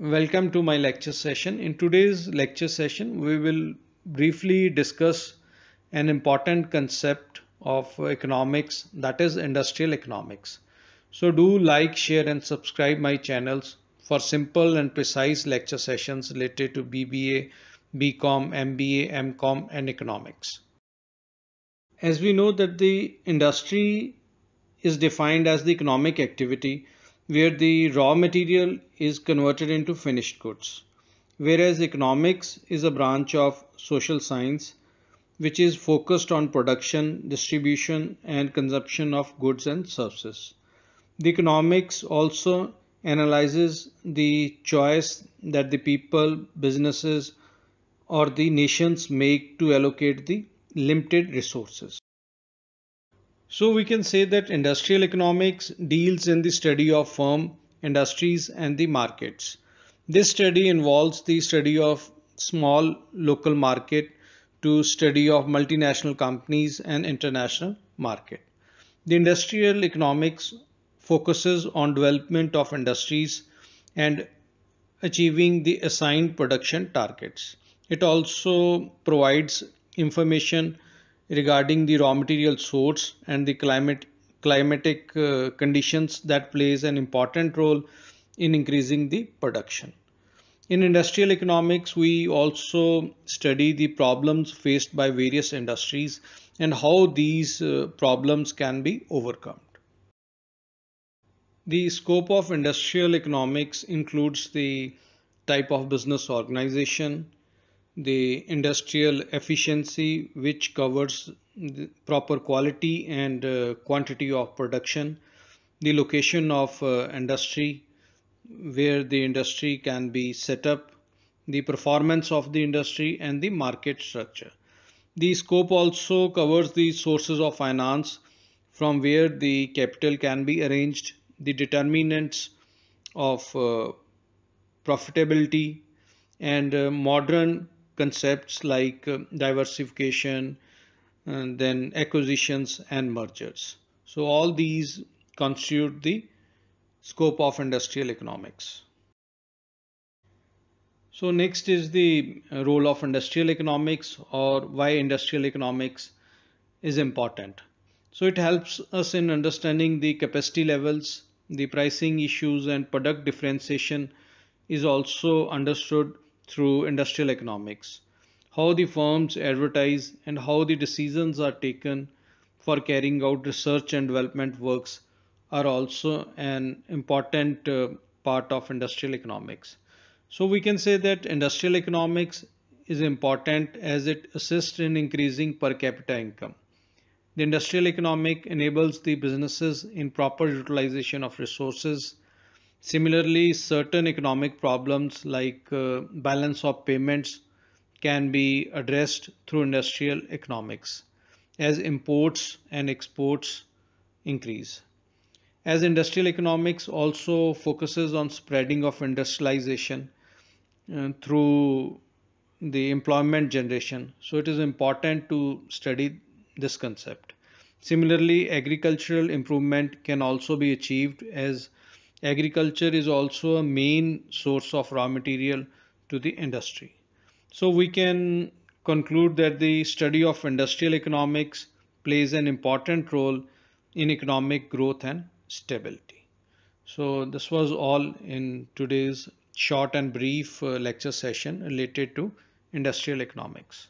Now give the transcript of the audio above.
Welcome to my lecture session. In today's lecture session, we will briefly discuss an important concept of economics that is industrial economics. So do like, share and subscribe my channels for simple and precise lecture sessions related to BBA, BCom, MBA, MCom and economics. As we know that the industry is defined as the economic activity where the raw material is converted into finished goods, whereas economics is a branch of social science which is focused on production, distribution, and consumption of goods and services. The economics also analyzes the choice that the people, businesses, or the nations make to allocate the limited resources. So we can say that industrial economics deals in the study of firm, industries and the markets. This study involves the study of small local market to study of multinational companies and international market. The industrial economics focuses on development of industries and achieving the assigned production targets. It also provides information regarding the raw material source and the climate climatic uh, conditions that plays an important role in increasing the production. In industrial economics, we also study the problems faced by various industries and how these uh, problems can be overcome. The scope of industrial economics includes the type of business organization, the industrial efficiency which covers the proper quality and uh, quantity of production the location of uh, industry where the industry can be set up the performance of the industry and the market structure. The scope also covers the sources of finance from where the capital can be arranged the determinants of uh, profitability and uh, modern concepts like uh, diversification and then acquisitions and mergers. So all these constitute the scope of industrial economics. So next is the role of industrial economics or why industrial economics is important. So it helps us in understanding the capacity levels, the pricing issues and product differentiation is also understood through industrial economics. How the firms advertise and how the decisions are taken for carrying out research and development works are also an important uh, part of industrial economics. So we can say that industrial economics is important as it assists in increasing per capita income. The industrial economic enables the businesses in proper utilization of resources, Similarly, certain economic problems like uh, balance of payments can be addressed through industrial economics as imports and exports increase. As industrial economics also focuses on spreading of industrialization uh, through the employment generation. So it is important to study this concept. Similarly, agricultural improvement can also be achieved as agriculture is also a main source of raw material to the industry. So we can conclude that the study of industrial economics plays an important role in economic growth and stability. So this was all in today's short and brief uh, lecture session related to industrial economics.